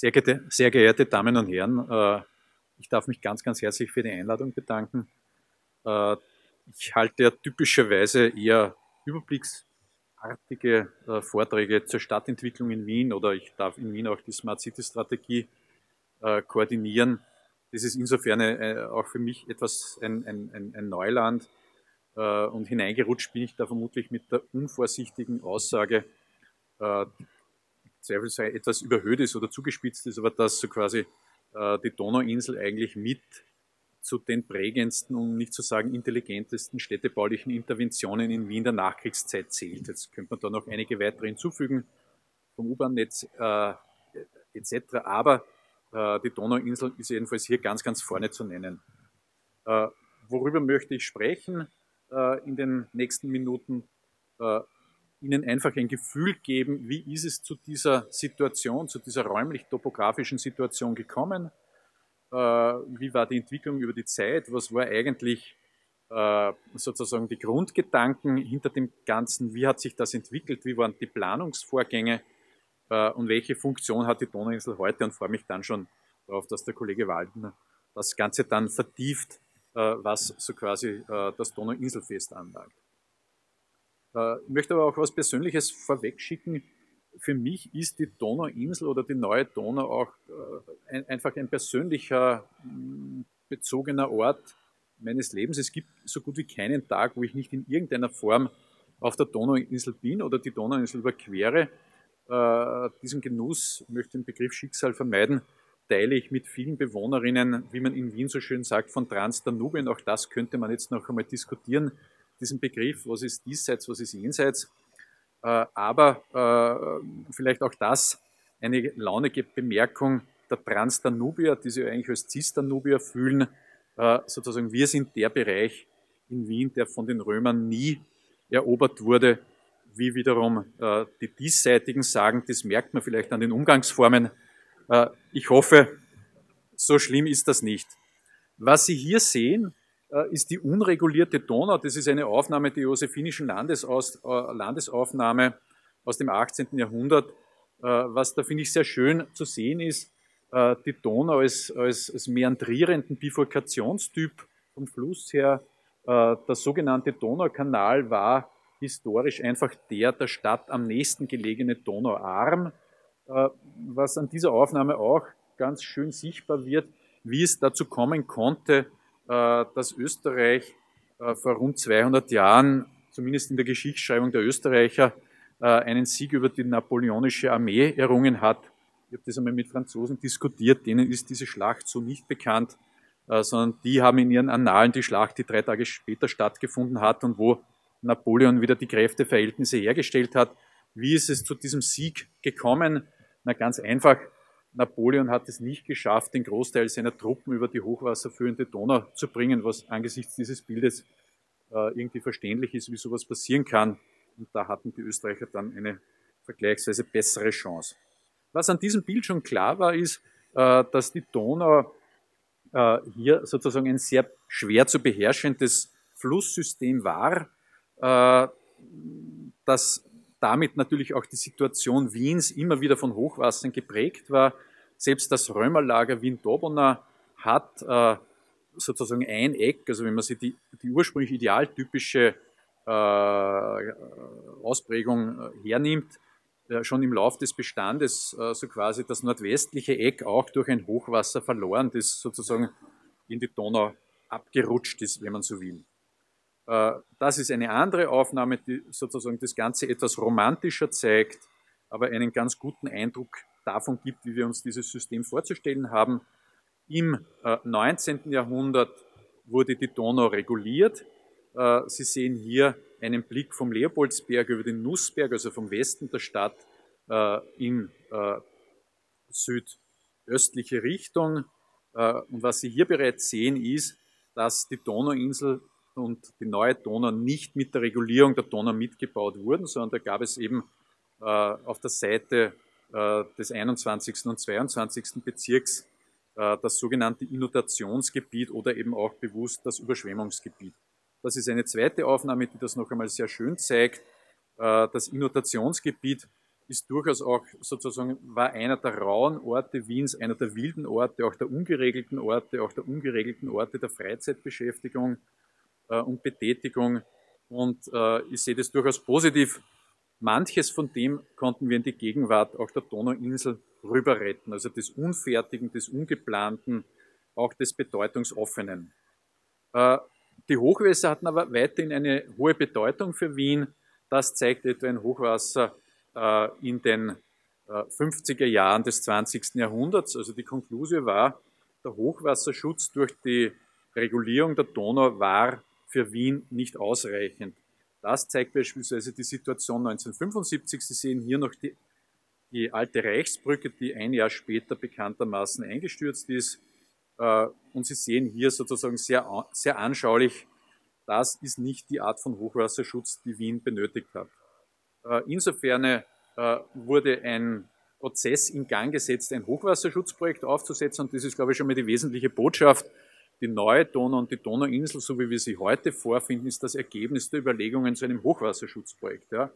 Sehr geehrte, sehr geehrte Damen und Herren, äh, ich darf mich ganz, ganz herzlich für die Einladung bedanken. Äh, ich halte ja typischerweise eher überblicksartige äh, Vorträge zur Stadtentwicklung in Wien oder ich darf in Wien auch die Smart City Strategie koordinieren. Das ist insofern auch für mich etwas ein, ein, ein Neuland und hineingerutscht bin ich da vermutlich mit der unvorsichtigen Aussage, Zweifelsfall etwas überhöht ist oder zugespitzt ist, aber dass so quasi äh, die Donauinsel eigentlich mit zu den prägendsten, um nicht zu sagen intelligentesten städtebaulichen Interventionen in Wien der Nachkriegszeit zählt. Jetzt könnte man da noch einige weitere hinzufügen, vom U-Bahn-Netz äh, etc. Aber äh, die Donauinsel ist jedenfalls hier ganz, ganz vorne zu nennen. Äh, worüber möchte ich sprechen äh, in den nächsten Minuten? Äh, Ihnen einfach ein Gefühl geben, wie ist es zu dieser Situation, zu dieser räumlich-topografischen Situation gekommen, äh, wie war die Entwicklung über die Zeit, was war eigentlich äh, sozusagen die Grundgedanken hinter dem Ganzen, wie hat sich das entwickelt, wie waren die Planungsvorgänge? Äh, und welche Funktion hat die Donauinsel heute? Und freue mich dann schon darauf, dass der Kollege Waldner das Ganze dann vertieft, was so quasi das Donauinselfest anlangt. Äh, ich möchte aber auch was Persönliches vorwegschicken. Für mich ist die Donauinsel oder die neue Donau auch äh, ein, einfach ein persönlicher, mm, bezogener Ort meines Lebens. Es gibt so gut wie keinen Tag, wo ich nicht in irgendeiner Form auf der Donauinsel bin oder die Donauinsel überquere. Äh, diesen Genuss, möchte den Begriff Schicksal vermeiden, teile ich mit vielen Bewohnerinnen, wie man in Wien so schön sagt, von Transdanubien. Auch das könnte man jetzt noch einmal diskutieren diesen Begriff, was ist diesseits, was ist jenseits. Äh, aber äh, vielleicht auch das eine launige Bemerkung der Transdanubier, die sich eigentlich als Cisdanubier fühlen, äh, sozusagen wir sind der Bereich in Wien, der von den Römern nie erobert wurde, wie wiederum die Diesseitigen sagen, das merkt man vielleicht an den Umgangsformen. Ich hoffe, so schlimm ist das nicht. Was Sie hier sehen, ist die unregulierte Donau. Das ist eine Aufnahme der Josephinischen Landesaus, äh, Landesaufnahme aus dem 18. Jahrhundert. Äh, was da finde ich sehr schön zu sehen ist, die Donau als, als, als meandrierenden Bifurkationstyp vom Fluss her. Der sogenannte Donaukanal war historisch einfach der der Stadt am nächsten gelegene Donauarm. Was an dieser Aufnahme auch ganz schön sichtbar wird, wie es dazu kommen konnte, äh, dass Österreich äh, vor rund 200 Jahren, zumindest in der Geschichtsschreibung der Österreicher, äh, einen Sieg über die napoleonische Armee errungen hat. Ich habe das einmal mit Franzosen diskutiert, denen ist diese Schlacht so nicht bekannt, sondern die haben in ihren Annalen die Schlacht, die drei Tage später stattgefunden hat und wo Napoleon wieder die Kräfteverhältnisse hergestellt hat. Wie ist es zu diesem Sieg gekommen? Na ganz einfach, Napoleon hat es nicht geschafft, den Großteil seiner Truppen über die hochwasserführende Donau zu bringen, was angesichts dieses Bildes äh, irgendwie verständlich ist, wie sowas passieren kann. Und da hatten die Österreicher dann eine vergleichsweise bessere Chance. Was an diesem Bild schon klar war, ist, äh, dass die Donau äh, hier sozusagen ein sehr schwer zu beherrschendes Flusssystem war, äh, das damit natürlich auch die Situation Wiens immer wieder von Hochwassern geprägt war. Selbst das Römerlager Wien-Dobona hat äh, sozusagen ein Eck, also wenn man sich die, die ursprünglich idealtypische äh, Ausprägung äh, hernimmt, äh, schon im Lauf des Bestandes äh, so quasi das nordwestliche Eck auch durch ein Hochwasser verloren, das sozusagen in die Donau abgerutscht ist, wenn man so will. Äh, das ist eine andere Aufnahme, die sozusagen das Ganze etwas romantischer zeigt, aber einen ganz guten Eindruck davon gibt, wie wir uns dieses System vorzustellen haben. Im 19. Äh, Jahrhundert wurde die Donau reguliert. Äh, Sie sehen hier einen Blick vom Leopoldsberg über den Nussberg, also vom Westen der Stadt, in südöstliche Richtung. Und was Sie hier bereits sehen, ist, dass die Donauinsel und die neue Donau nicht mit der Regulierung der Donau mitgebaut wurden, sondern da gab es eben äh, auf der Seite äh, des 21. und 22. Bezirks äh, das sogenannte Inundationsgebiet oder eben auch bewusst das Überschwemmungsgebiet. Das ist eine zweite Aufnahme, die das noch einmal sehr schön zeigt. Äh, das Inundationsgebiet ist durchaus auch sozusagen, war einer der rauen Orte Wiens, einer der wilden Orte, auch der ungeregelten Orte, auch der ungeregelten Orte der Freizeitbeschäftigung äh, und Betätigung. Und äh, ich sehe das durchaus positiv. Manches von dem konnten wir in die Gegenwart auch der Donauinsel rüber retten, also des Unfertigen, des Ungeplanten, auch des Bedeutungsoffenen. Äh, die Hochwässer hatten aber weiterhin eine hohe Bedeutung für Wien. Das zeigt etwa ein Hochwasser äh, in den 50er äh, Jahren des 20. Jahrhunderts. Also die Konklusion war, der Hochwasserschutz durch die Regulierung der Donau war für Wien nicht ausreichend. Das zeigt beispielsweise die Situation 1975. Sie sehen hier noch die, die alte Reichsbrücke, die ein Jahr später bekanntermaßen eingestürzt ist. Äh, und Sie sehen hier sozusagen sehr, sehr anschaulich, das ist nicht die Art von Hochwasserschutz, die Wien benötigt hat. Äh, insofern äh, wurde ein Prozess in Gang gesetzt, ein Hochwasserschutzprojekt aufzusetzen. Und das ist, glaube ich, schon mal die wesentliche Botschaft. Die neue Donau und die Donauinsel, so wie wir sie heute vorfinden, ist das Ergebnis der Überlegungen zu einem Hochwasserschutzprojekt. Ja.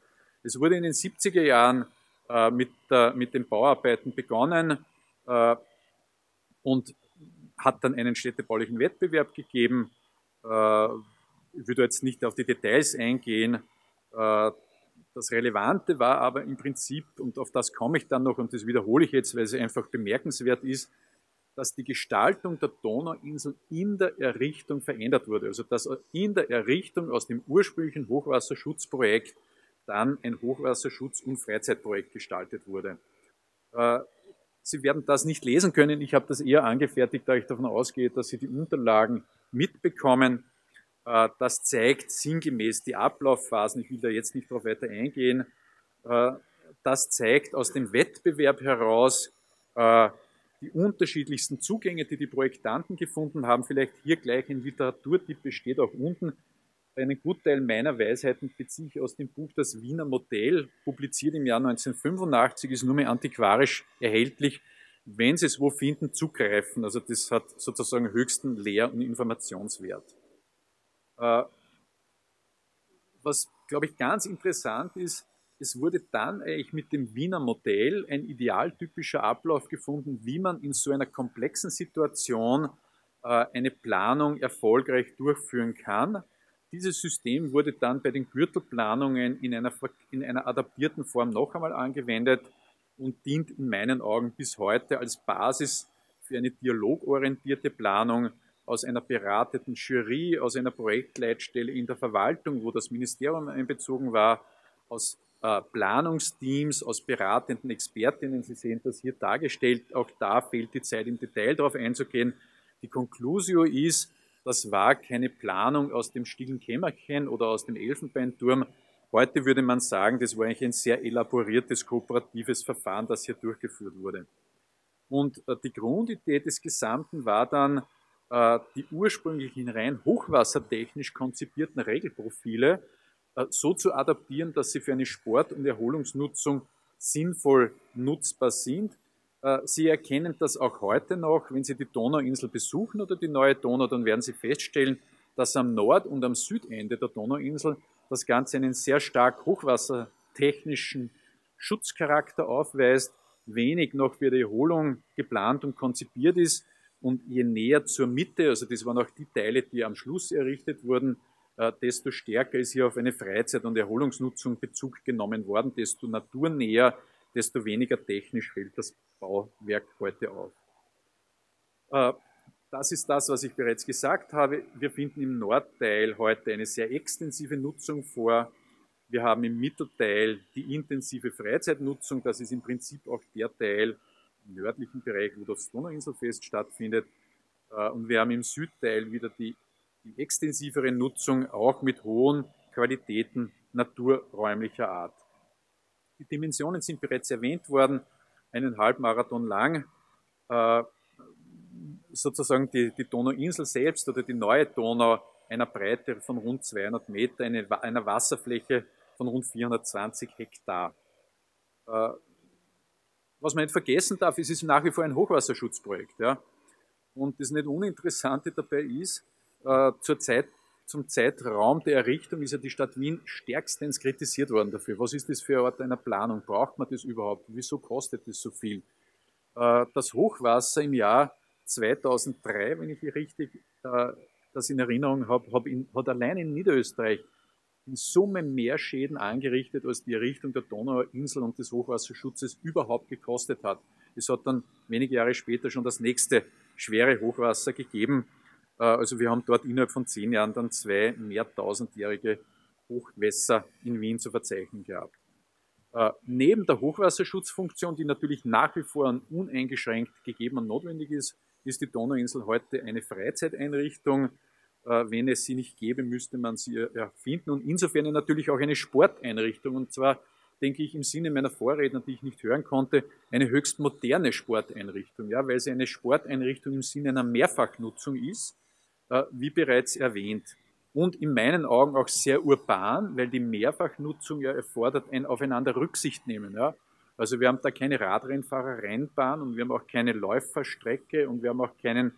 Es wurde in den 70er Jahren äh, mit, äh, mit den Bauarbeiten begonnen äh, und hat dann einen städtebaulichen Wettbewerb gegeben. Äh, ich würde jetzt nicht auf die Details eingehen. Äh, das Relevante war aber im Prinzip, und auf das komme ich dann noch, und das wiederhole ich jetzt, weil es einfach bemerkenswert ist, dass die Gestaltung der Donauinsel in der Errichtung verändert wurde. Also dass in der Errichtung aus dem ursprünglichen Hochwasserschutzprojekt dann ein Hochwasserschutz- und Freizeitprojekt gestaltet wurde. Äh, Sie werden das nicht lesen können. Ich habe das eher angefertigt, da ich davon ausgehe, dass Sie die Unterlagen mitbekommen. Äh, das zeigt sinngemäß die Ablaufphasen. Ich will da jetzt nicht darauf weiter eingehen. Äh, das zeigt aus dem Wettbewerb heraus die unterschiedlichsten Zugänge, die die Projektanten gefunden haben. Vielleicht hier gleich ein Literaturtipp besteht auch unten. Einen Gutteil meiner Weisheiten beziehe ich aus dem Buch Das Wiener Modell, publiziert im Jahr 1985, ist nur mehr antiquarisch erhältlich. Wenn Sie es wo finden, zugreifen. Also das hat sozusagen höchsten Lehr- und Informationswert. Äh, was, glaube ich, ganz interessant ist, es wurde dann eigentlich mit dem Wiener Modell ein idealtypischer Ablauf gefunden, wie man in so einer komplexen Situation äh, eine Planung erfolgreich durchführen kann. Dieses System wurde dann bei den Gürtelplanungen in einer, in einer adaptierten Form noch einmal angewendet und dient in meinen Augen bis heute als Basis für eine dialogorientierte Planung aus einer berateten Jury, aus einer Projektleitstelle in der Verwaltung, wo das Ministerium einbezogen war, aus Planungsteams, aus beratenden Expertinnen. Sie sehen das hier dargestellt. Auch da fehlt die Zeit im Detail darauf einzugehen. Die Conclusio ist, das war keine Planung aus dem stillen Kämmerchen oder aus dem Elfenbeinturm. Heute würde man sagen, das war eigentlich ein sehr elaboriertes kooperatives Verfahren, das hier durchgeführt wurde. Und äh, die Grundidee des Gesamten war dann, äh, die ursprünglichen rein hochwassertechnisch konzipierten Regelprofile äh, so zu adaptieren, dass sie für eine Sport- und Erholungsnutzung sinnvoll nutzbar sind. Äh, sie erkennen das auch heute noch, wenn Sie die Donauinsel besuchen oder die neue Donau, dann werden Sie feststellen, dass am Nord- und am Südende der Donauinsel das Ganze einen sehr stark hochwassertechnischen Schutzcharakter aufweist, wenig noch für die Erholung geplant und konzipiert ist und je näher zur Mitte, also das waren auch die Teile, die am Schluss errichtet wurden, äh, desto stärker ist hier auf eine Freizeit- und Erholungsnutzung Bezug genommen worden, desto naturnäher, desto weniger technisch fällt das Bauwerk heute auf. Äh, das ist das, was ich bereits gesagt habe. Wir finden im Nordteil heute eine sehr extensive Nutzung vor. Wir haben im Mittelteil die intensive Freizeitnutzung. Das ist im Prinzip auch der Teil, nördlichen Bereich, wo das Donauinselfest stattfindet. Äh, und wir haben im Südteil wieder die, die extensivere Nutzung, auch mit hohen Qualitäten naturräumlicher Art. Die Dimensionen sind bereits erwähnt worden, einen Halbmarathon lang. Äh, sozusagen die, die Donauinsel selbst oder die neue Donau einer Breite von rund 200 Meter, eine, einer Wasserfläche von rund 420 Hektar. Äh, was man nicht vergessen darf, ist, es ist nach wie vor ein Hochwasserschutzprojekt. Ja? Und das nicht Uninteressante dabei ist, äh, zur Zeit zum Zeitraum der Errichtung ist ja die Stadt Wien stärkstens kritisiert worden dafür. Was ist das für eine Art einer Planung? Braucht man das überhaupt? Wieso kostet das so viel? Äh, das Hochwasser im Jahr 2003, wenn ich richtig äh, das in Erinnerung habe, hat allein in Niederösterreich in Summe mehr Schäden angerichtet, als die Errichtung der Donauinsel und des Hochwasserschutzes überhaupt gekostet hat. Es hat dann wenige Jahre später schon das nächste schwere Hochwasser gegeben. Äh, also wir haben dort innerhalb von zehn Jahren dann zwei mehrtausendjährige Hochwässer in Wien zu verzeichnen gehabt. Äh, neben der Hochwasserschutzfunktion, die natürlich nach wie vor uneingeschränkt gegeben und notwendig ist, ist die Donauinsel heute eine Freizeiteinrichtung. Äh, wenn es sie nicht gäbe, müsste man sie erfinden und insofern natürlich auch eine Sporteinrichtung und zwar denke ich, im Sinne meiner Vorredner, die ich nicht hören konnte, eine höchst moderne Sporteinrichtung, ja, weil sie eine Sporteinrichtung im Sinne einer Mehrfachnutzung ist, wie bereits erwähnt. Und in meinen Augen auch sehr urban, weil die Mehrfachnutzung ja erfordert ein Aufeinander Rücksicht nehmen. Ja. Also wir haben da keine Radrennfahrer-Rennbahn und wir haben auch keine Läuferstrecke und wir haben auch keinen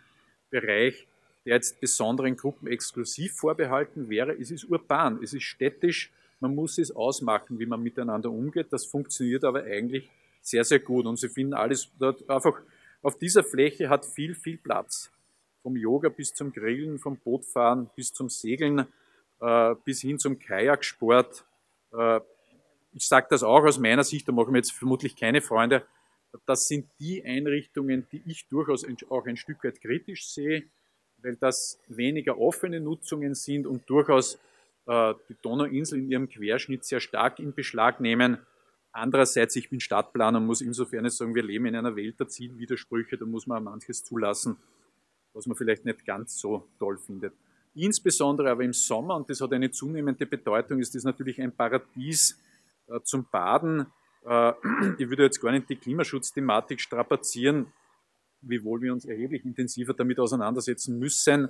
Bereich, der jetzt besonderen Gruppen exklusiv vorbehalten wäre. Es ist urban, es ist städtisch, man muss es ausmachen, wie man miteinander umgeht. Das funktioniert aber eigentlich sehr, sehr gut. Und Sie finden alles dort einfach auf dieser Fläche hat viel, viel Platz. Vom Yoga bis zum Grillen, vom Bootfahren bis zum Segeln, äh, bis hin zum Kajaksport. Äh, ich sage das auch aus meiner Sicht, da machen wir jetzt vermutlich keine Freunde. Das sind die Einrichtungen, die ich durchaus auch ein Stück weit kritisch sehe, weil das weniger offene Nutzungen sind und durchaus äh, die Donauinsel in ihrem Querschnitt sehr stark in Beschlag nehmen. Andererseits, ich bin Stadtplaner und muss insofern sagen, wir leben in einer Welt der Zielwidersprüche, da muss man manches zulassen, was man vielleicht nicht ganz so toll findet. Insbesondere aber im Sommer, und das hat eine zunehmende Bedeutung, ist das natürlich ein Paradies äh, zum Baden. Äh, ich würde jetzt gar nicht die Klimaschutzthematik strapazieren, wiewohl wir uns erheblich intensiver damit auseinandersetzen müssen.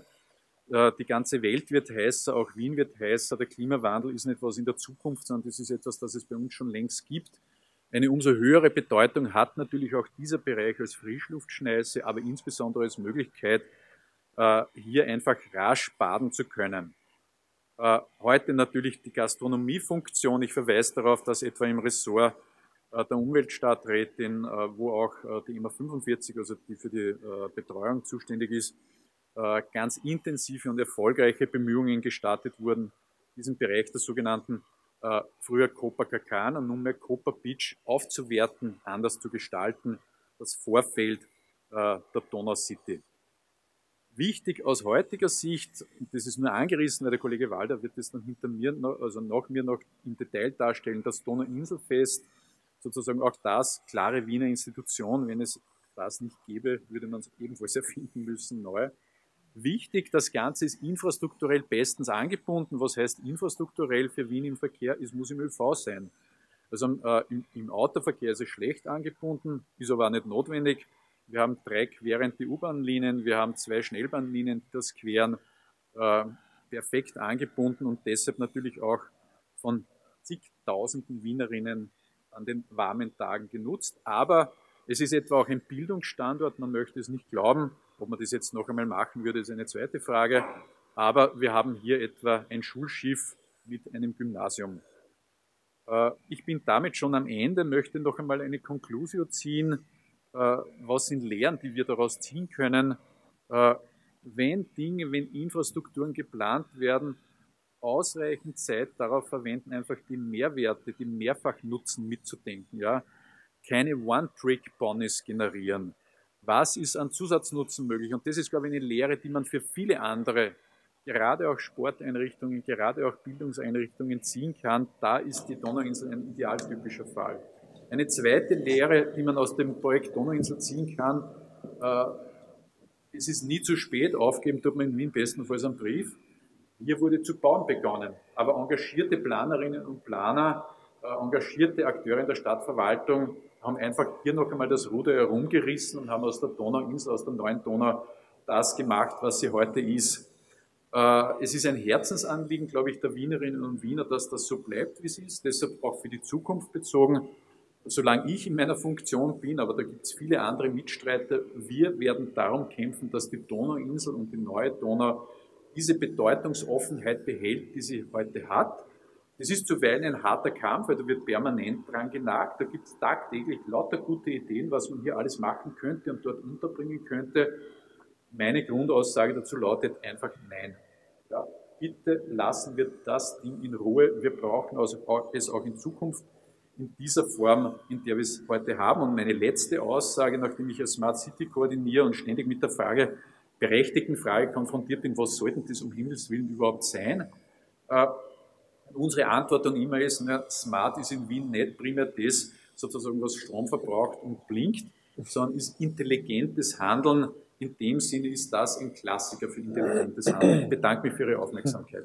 Äh, die ganze Welt wird heißer, auch Wien wird heißer. Der Klimawandel ist nicht was in der Zukunft, sondern das ist etwas, das es bei uns schon längst gibt. Eine umso höhere Bedeutung hat natürlich auch dieser Bereich als Frischluftschneise, aber insbesondere als Möglichkeit, äh, hier einfach rasch baden zu können. Äh, heute natürlich die Gastronomiefunktion. Ich verweise darauf, dass etwa im Ressort der Umweltstadträtin, wo auch die IMA 45, also die für die Betreuung zuständig ist, äh, ganz intensive und erfolgreiche Bemühungen gestartet wurden, diesen Bereich der sogenannten äh, früher Copacabana nunmehr Copa Beach aufzuwerten, anders zu gestalten, das Vorfeld äh, der Donau City. Wichtig aus heutiger Sicht, und das ist nur angerissen, weil der Kollege Walder wird das dann hinter mir, also nach mir noch im Detail darstellen, das Donauinselfest, sozusagen auch das klare Wiener Institution, wenn es das nicht gäbe, würde man es ebenfalls erfinden müssen, neu. Wichtig, das Ganze ist infrastrukturell bestens angebunden. Was heißt infrastrukturell für Wien im Verkehr? Es muss im ÖV sein. Also äh, im, im, Autoverkehr ist es schlecht angebunden, ist aber auch nicht notwendig. Wir haben drei querende U-Bahn-Linien, wir haben zwei Schnellbahnlinien, die das queren, äh, perfekt angebunden und deshalb natürlich auch von zigtausenden Wienerinnen an den warmen Tagen genutzt. Aber es ist etwa auch ein Bildungsstandort, man möchte es nicht glauben. Ob man das jetzt noch einmal machen würde, ist eine zweite Frage. Aber wir haben hier etwa ein Schulschiff mit einem Gymnasium. Äh, ich bin damit schon am Ende, möchte noch einmal eine Konklusio ziehen. Äh, was sind Lehren, die wir daraus ziehen können? Äh, wenn Dinge, wenn Infrastrukturen geplant werden, ausreichend Zeit darauf verwenden, einfach die Mehrwerte, die Mehrfachnutzen mitzudenken. Ja? Keine One-Trick-Bonnies generieren was ist an Zusatznutzen möglich. Und das ist, glaube ich, eine Lehre, die man für viele andere, gerade auch Sporteinrichtungen, gerade auch Bildungseinrichtungen ziehen kann. Da ist die Donauinsel ein idealtypischer Fall. Eine zweite Lehre, die man aus dem Projekt Donauinsel ziehen kann, äh, es ist nie zu spät, aufgeben tut man in Wien bestenfalls einen Brief. Hier wurde zu bauen begonnen, aber engagierte Planerinnen und Planer, äh, engagierte Akteure in der Stadtverwaltung haben einfach hier noch einmal das Ruder herumgerissen und haben aus der Donauinsel, aus der neuen Donau, das gemacht, was sie heute ist. Äh, es ist ein Herzensanliegen, glaube ich, der Wienerinnen und Wiener, dass das so bleibt, wie es ist, deshalb auch für die Zukunft bezogen. Solange ich in meiner Funktion bin, aber da gibt es viele andere Mitstreiter, wir werden darum kämpfen, dass die Donauinsel und die neue Donau diese Bedeutungsoffenheit behält, die sie heute hat. Das ist zuweilen ein harter Kampf, weil da wird permanent dran genagt. Da gibt es tagtäglich lauter gute Ideen, was man hier alles machen könnte und dort unterbringen könnte. Meine Grundaussage dazu lautet einfach Nein. Ja, bitte lassen wir das Ding in Ruhe. Wir brauchen es auch in Zukunft in dieser Form, in der wir es heute haben. Und meine letzte Aussage, nachdem ich als Smart City koordiniere und ständig mit der Frage, berechtigten Frage konfrontiert bin, was sollten das um Himmels Willen überhaupt sein? Äh, unsere Antwort dann immer ist, na, smart ist in Wien nicht primär das, sozusagen, was Strom verbraucht und blinkt, sondern ist intelligentes Handeln. In dem Sinne ist das ein Klassiker für intelligentes Handeln. Ich bedanke mich für Ihre Aufmerksamkeit.